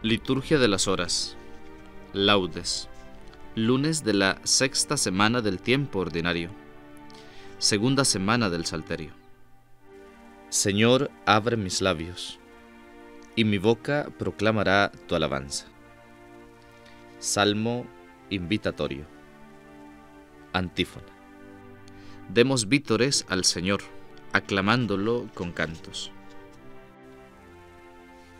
Liturgia de las Horas. Laudes. Lunes de la sexta semana del tiempo ordinario. Segunda semana del Salterio. Señor, abre mis labios, y mi boca proclamará tu alabanza. Salmo invitatorio. Antífona. Demos vítores al Señor, aclamándolo con cantos.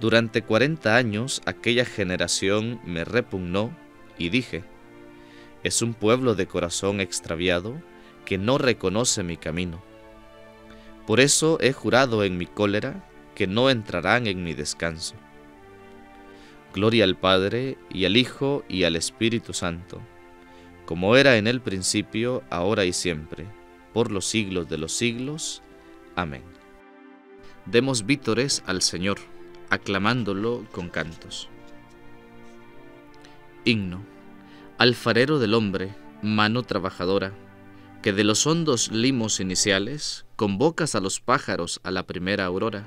durante cuarenta años aquella generación me repugnó y dije, es un pueblo de corazón extraviado que no reconoce mi camino. Por eso he jurado en mi cólera que no entrarán en mi descanso. Gloria al Padre y al Hijo y al Espíritu Santo, como era en el principio, ahora y siempre, por los siglos de los siglos. Amén. Demos vítores al Señor aclamándolo con cantos. Himno. Alfarero del hombre, mano trabajadora, que de los hondos limos iniciales convocas a los pájaros a la primera aurora,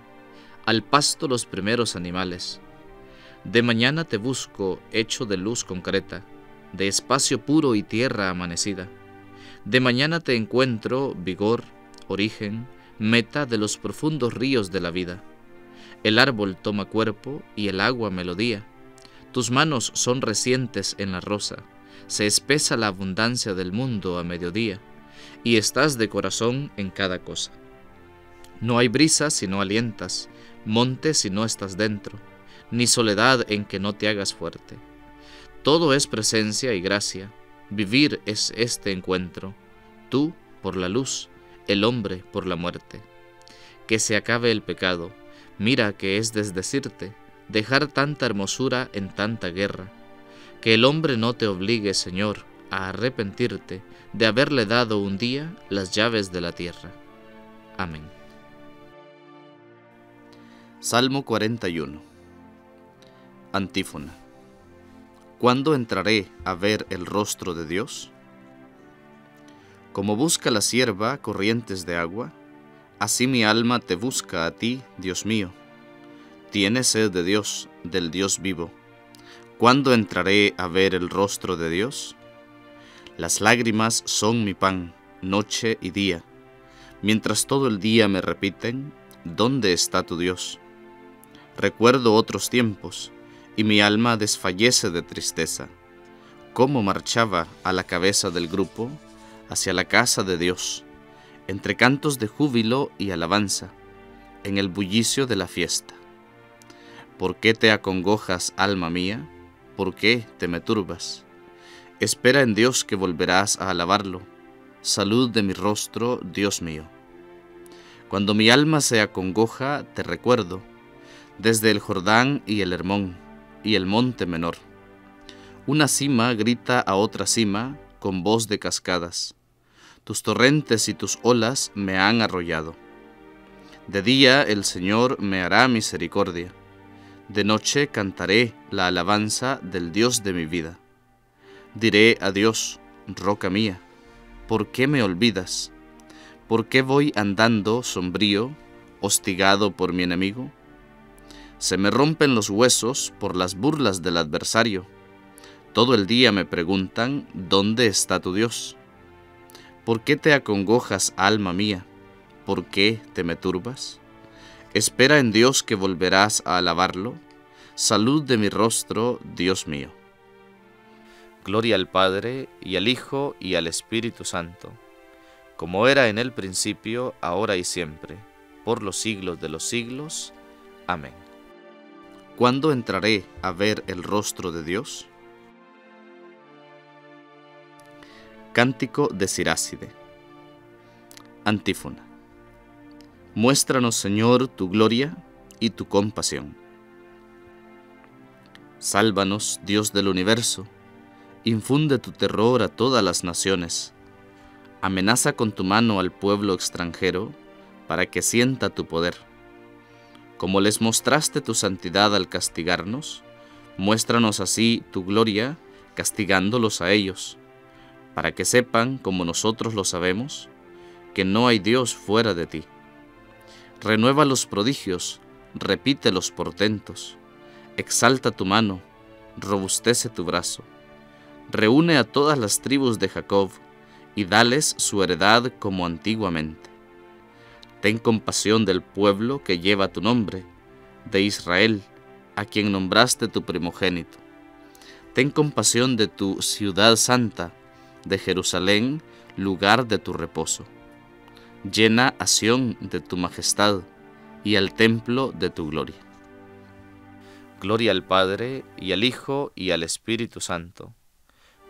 al pasto los primeros animales. De mañana te busco hecho de luz concreta, de espacio puro y tierra amanecida. De mañana te encuentro vigor, origen, meta de los profundos ríos de la vida el árbol toma cuerpo y el agua melodía. Tus manos son recientes en la rosa, se espesa la abundancia del mundo a mediodía, y estás de corazón en cada cosa. No hay brisa si no alientas, monte si no estás dentro, ni soledad en que no te hagas fuerte. Todo es presencia y gracia, vivir es este encuentro, tú por la luz, el hombre por la muerte. Que se acabe el pecado, Mira que es desdecirte, dejar tanta hermosura en tanta guerra. Que el hombre no te obligue, Señor, a arrepentirte de haberle dado un día las llaves de la tierra. Amén. Salmo 41 Antífona ¿Cuándo entraré a ver el rostro de Dios? Como busca la sierva corrientes de agua, Así mi alma te busca a ti, Dios mío. Tiene sed de Dios, del Dios vivo. ¿Cuándo entraré a ver el rostro de Dios? Las lágrimas son mi pan, noche y día, mientras todo el día me repiten, ¿dónde está tu Dios? Recuerdo otros tiempos, y mi alma desfallece de tristeza. Cómo marchaba a la cabeza del grupo hacia la casa de Dios entre cantos de júbilo y alabanza, en el bullicio de la fiesta. ¿Por qué te acongojas, alma mía? ¿Por qué te me turbas? Espera en Dios que volverás a alabarlo. Salud de mi rostro, Dios mío. Cuando mi alma se acongoja, te recuerdo, desde el Jordán y el Hermón y el monte menor. Una cima grita a otra cima con voz de cascadas tus torrentes y tus olas me han arrollado. De día el Señor me hará misericordia, de noche cantaré la alabanza del Dios de mi vida. Diré a Dios, roca mía, ¿por qué me olvidas? ¿Por qué voy andando sombrío, hostigado por mi enemigo? Se me rompen los huesos por las burlas del adversario. Todo el día me preguntan, ¿dónde está tu Dios? ¿Por qué te acongojas, alma mía? ¿Por qué te me turbas? Espera en Dios que volverás a alabarlo. salud de mi rostro, Dios mío. Gloria al Padre, y al Hijo, y al Espíritu Santo, como era en el principio, ahora y siempre, por los siglos de los siglos. Amén. ¿Cuándo entraré a ver el rostro de Dios? Cántico de Siráside. Antífona. Muéstranos, Señor, tu gloria y tu compasión Sálvanos, Dios del universo, infunde tu terror a todas las naciones, amenaza con tu mano al pueblo extranjero para que sienta tu poder. Como les mostraste tu santidad al castigarnos, muéstranos así tu gloria castigándolos a ellos, para que sepan, como nosotros lo sabemos, que no hay Dios fuera de ti. Renueva los prodigios, repite los portentos exalta tu mano, robustece tu brazo. Reúne a todas las tribus de Jacob y dales su heredad como antiguamente. Ten compasión del pueblo que lleva tu nombre, de Israel, a quien nombraste tu primogénito. Ten compasión de tu ciudad santa, de Jerusalén, lugar de tu reposo. Llena a Sión de tu majestad y al templo de tu gloria. Gloria al Padre, y al Hijo, y al Espíritu Santo,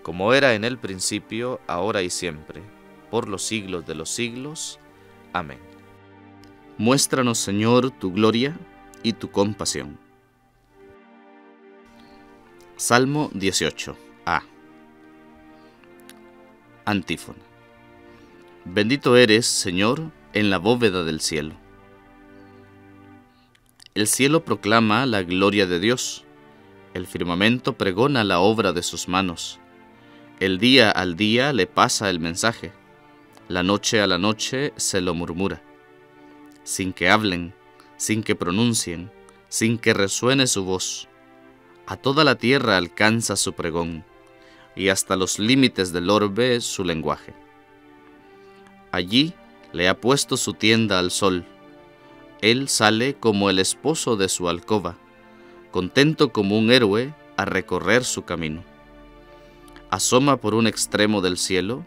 como era en el principio, ahora y siempre, por los siglos de los siglos. Amén. Muéstranos, Señor, tu gloria y tu compasión. Salmo 18. Antífona. Bendito eres, Señor, en la bóveda del cielo el cielo proclama la gloria de Dios, el firmamento pregona la obra de sus manos. El día al día le pasa el mensaje, la noche a la noche se lo murmura. Sin que hablen, sin que pronuncien, sin que resuene su voz, a toda la tierra alcanza su pregón, y hasta los límites del orbe su lenguaje. Allí le ha puesto su tienda al sol, él sale como el esposo de su alcoba, contento como un héroe a recorrer su camino. Asoma por un extremo del cielo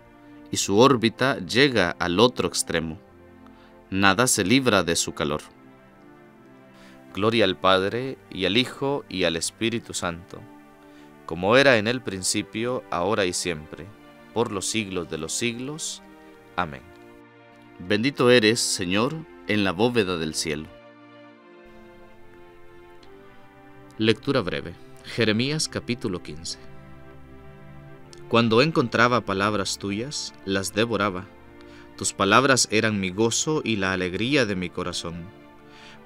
y su órbita llega al otro extremo. Nada se libra de su calor. Gloria al Padre y al Hijo y al Espíritu Santo, como era en el principio, ahora y siempre, por los siglos de los siglos. Amén. Bendito eres, Señor, en la bóveda del cielo. Lectura breve. Jeremías capítulo 15. Cuando encontraba palabras tuyas, las devoraba. Tus palabras eran mi gozo y la alegría de mi corazón,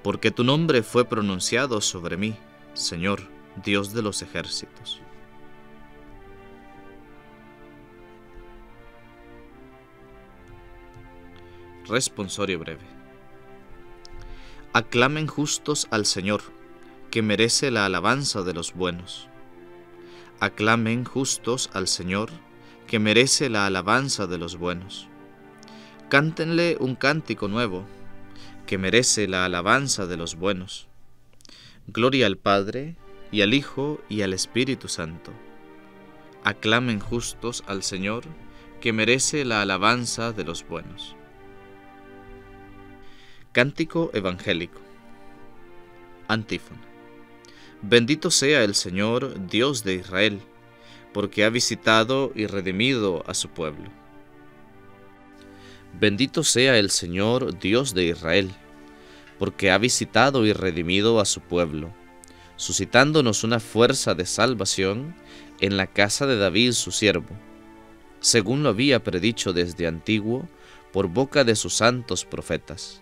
porque tu nombre fue pronunciado sobre mí, Señor, Dios de los ejércitos. Responsorio breve. Aclamen justos al Señor, que merece la alabanza de los buenos. Aclamen justos al Señor, que merece la alabanza de los buenos. Cántenle un cántico nuevo, que merece la alabanza de los buenos. Gloria al Padre, y al Hijo, y al Espíritu Santo. Aclamen justos al Señor, que merece la alabanza de los buenos. Cántico Evangélico. Antífona. Bendito sea el Señor, Dios de Israel, porque ha visitado y redimido a su pueblo. Bendito sea el Señor, Dios de Israel, porque ha visitado y redimido a su pueblo, suscitándonos una fuerza de salvación en la casa de David su siervo, según lo había predicho desde antiguo por boca de sus santos profetas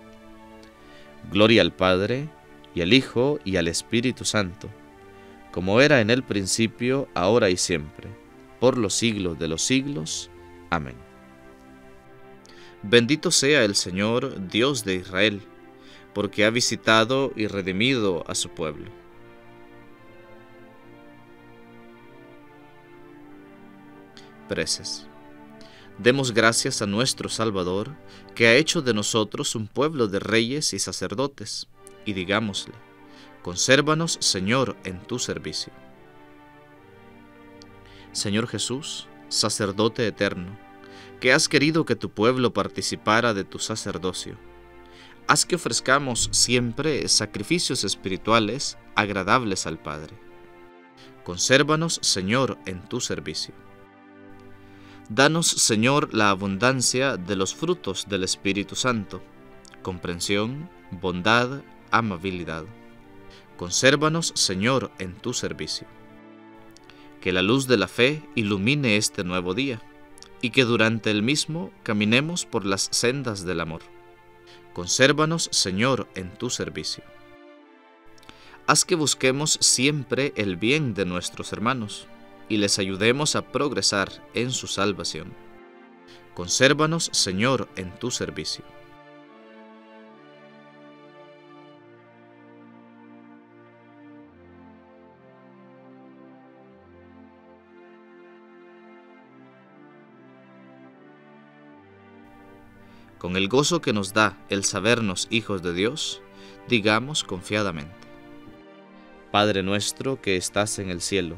Gloria al Padre, y al Hijo, y al Espíritu Santo, como era en el principio, ahora y siempre, por los siglos de los siglos. Amén. Bendito sea el Señor, Dios de Israel, porque ha visitado y redimido a su pueblo. Preces. Demos gracias a nuestro Salvador, que ha hecho de nosotros un pueblo de reyes y sacerdotes, y digámosle, consérvanos, Señor, en tu servicio. Señor Jesús, sacerdote eterno, que has querido que tu pueblo participara de tu sacerdocio, haz que ofrezcamos siempre sacrificios espirituales agradables al Padre. Consérvanos, Señor, en tu servicio. Danos, Señor, la abundancia de los frutos del Espíritu Santo, comprensión, bondad, amabilidad. Consérvanos, Señor, en tu servicio. Que la luz de la fe ilumine este nuevo día, y que durante el mismo caminemos por las sendas del amor. Consérvanos, Señor, en tu servicio. Haz que busquemos siempre el bien de nuestros hermanos y les ayudemos a progresar en su salvación. Consérvanos, Señor, en tu servicio. Con el gozo que nos da el sabernos hijos de Dios, digamos confiadamente, Padre nuestro que estás en el cielo,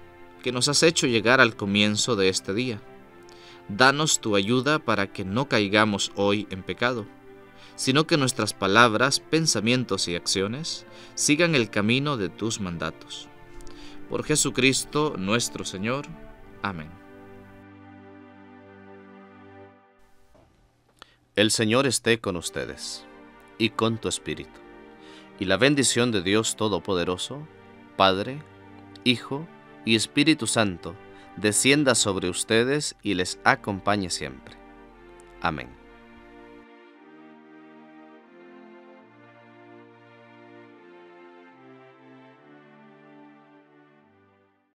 que nos has hecho llegar al comienzo de este día. Danos tu ayuda para que no caigamos hoy en pecado, sino que nuestras palabras, pensamientos y acciones sigan el camino de tus mandatos. Por Jesucristo nuestro Señor. Amén. El Señor esté con ustedes y con tu espíritu, y la bendición de Dios Todopoderoso, Padre, Hijo y Espíritu Santo, descienda sobre ustedes y les acompañe siempre. Amén.